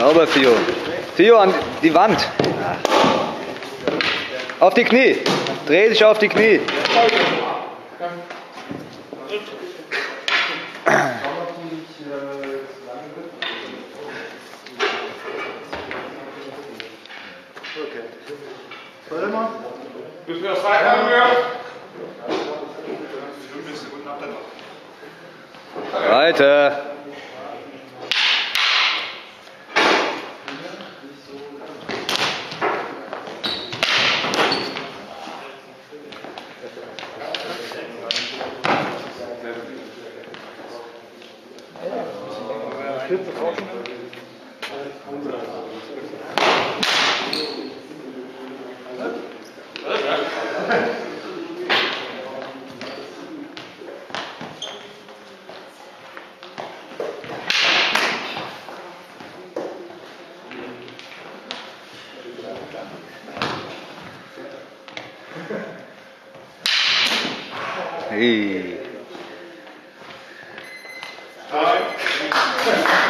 Sauber, Theo. Theo, an die Wand. Auf die Knie. Dreh dich auf die Knie. Weiter. Hey. Thank you.